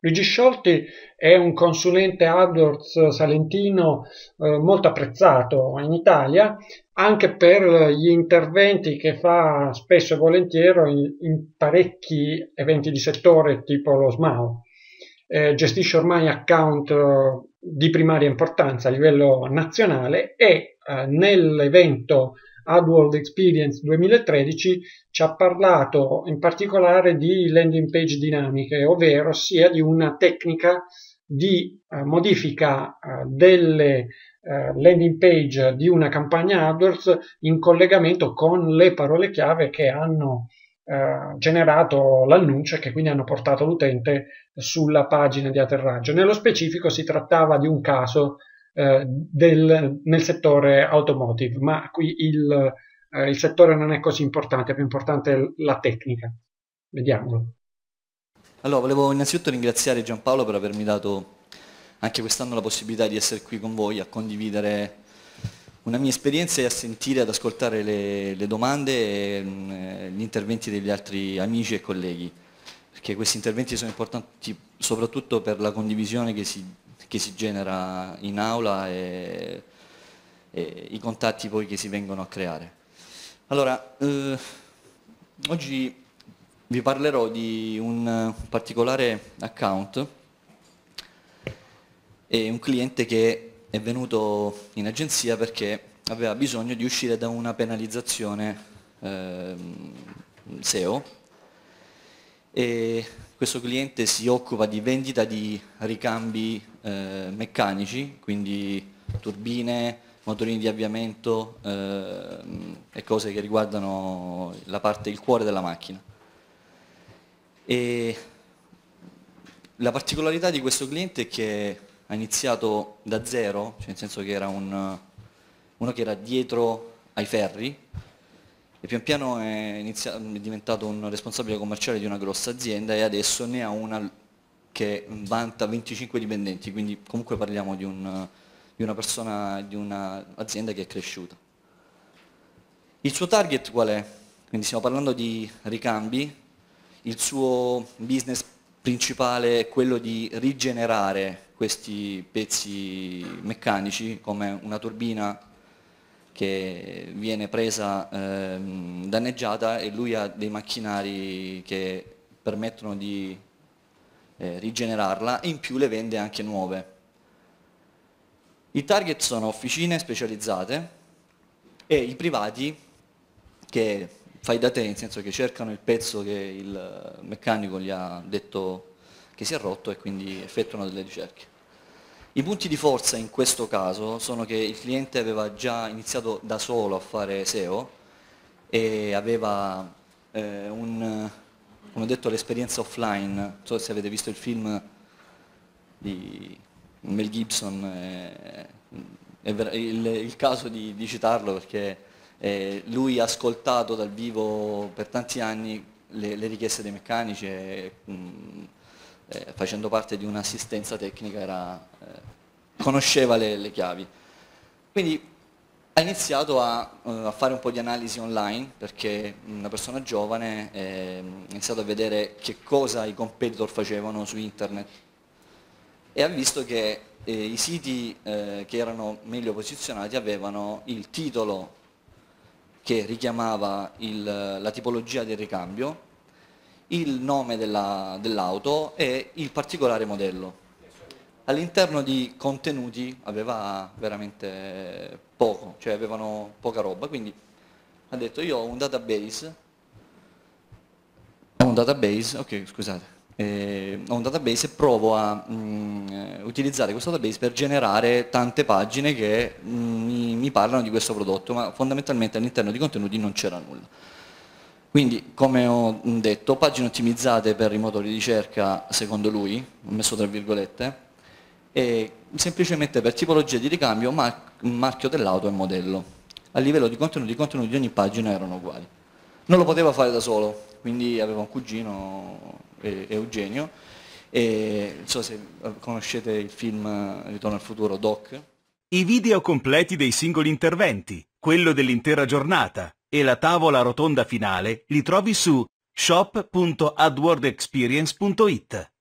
Luigi Sciolti è un consulente AdWords salentino eh, molto apprezzato in Italia anche per gli interventi che fa spesso e volentieri in, in parecchi eventi di settore tipo lo SMAO. Eh, gestisce ormai account eh, di primaria importanza a livello nazionale e eh, nell'evento AdWorld Experience 2013 ci ha parlato in particolare di landing page dinamiche, ovvero sia di una tecnica di eh, modifica eh, delle eh, landing page di una campagna AdWords in collegamento con le parole chiave che hanno eh, generato l'annuncio e che quindi hanno portato l'utente sulla pagina di atterraggio. Nello specifico si trattava di un caso eh, del, nel settore automotive, ma qui il, eh, il settore non è così importante, è più importante la tecnica. Vediamolo. Allora, volevo innanzitutto ringraziare Giampaolo per avermi dato anche quest'anno la possibilità di essere qui con voi a condividere una mia esperienza e a sentire, ad ascoltare le, le domande e mh, gli interventi degli altri amici e colleghi, perché questi interventi sono importanti soprattutto per la condivisione che si, che si genera in aula e, e, i contatti poi che si vengono a creare. Allora, eh, oggi vi parlerò di un particolare account e un cliente che è venuto in agenzia perché aveva bisogno di uscire da una penalizzazione eh, SEO e questo cliente si occupa di vendita di ricambi eh, meccanici, quindi turbine, motorini di avviamento eh, e cose che riguardano la parte, il cuore della macchina. E la particolarità di questo cliente è che ha iniziato da zero, cioè nel senso che era un, uno che era dietro ai ferri e pian piano è, iniziato, è diventato un responsabile commerciale di una grossa azienda e adesso ne ha una che vanta 25 dipendenti, quindi comunque parliamo di, un, di una persona, di un'azienda che è cresciuta. Il suo target qual è? Quindi stiamo parlando di ricambi, il suo business principale è quello di rigenerare questi pezzi meccanici come una turbina che viene presa eh, danneggiata e lui ha dei macchinari che permettono di eh, rigenerarla e in più le vende anche nuove. I target sono officine specializzate e i privati che fai da te, nel senso che cercano il pezzo che il meccanico gli ha detto che si è rotto e quindi effettuano delle ricerche. I punti di forza in questo caso sono che il cliente aveva già iniziato da solo a fare SEO e aveva eh, un, come ho detto, l'esperienza offline, non so se avete visto il film di Mel Gibson, è, è il, il, caso di, di citarlo perché eh, lui ha ascoltato dal vivo per tanti anni le, le richieste dei meccanici e mh, mm, eh, facendo parte di un'assistenza tecnica era, eh, conosceva le, le, chiavi. Quindi ha iniziato a, uh, a, fare un po' di analisi online perché una persona giovane eh, ha iniziato a vedere che cosa i competitor facevano su internet e ha visto che eh, i siti eh, che erano meglio posizionati avevano il titolo che richiamava il, la tipologia del ricambio il nome dell'auto dell e il particolare modello. All'interno di contenuti aveva veramente poco, cioè avevano poca roba, quindi ha detto io ho un database, ho un database, ok scusate, eh, ho un database e provo a mh, mm, utilizzare questo database per generare tante pagine che mh, mm, mi, mi parlano di questo prodotto, ma fondamentalmente all'interno di contenuti non c'era nulla. Quindi, come ho detto, pagine ottimizzate per i motori di ricerca, secondo lui, ho messo tra virgolette, e semplicemente per tipologia di ricambio, mar marchio dell'auto e modello. A livello di contenuti, i contenuti di ogni pagina erano uguali. Non lo poteva fare da solo, quindi aveva un cugino, Eugenio, e non so se conoscete il film Ritorno al futuro, Doc. I video completi dei singoli interventi, quello dell'intera giornata, e la tavola rotonda finale li trovi su shop.adwordexperience.it.